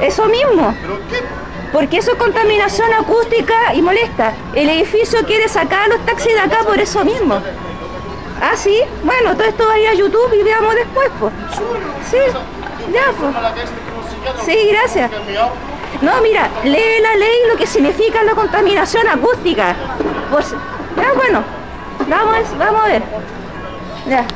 Eso mismo. Porque eso es contaminación acústica y molesta. El edificio quiere sacar a los taxis de acá por eso mismo. Ah, sí. Bueno, todo esto va a ir a YouTube y veamos después, pues. Sí, ya, pues. Sí, gracias. No, mira, lee la ley lo que significa la contaminación acústica. Pues, ya, bueno. Vamos, vamos a ver. Ya.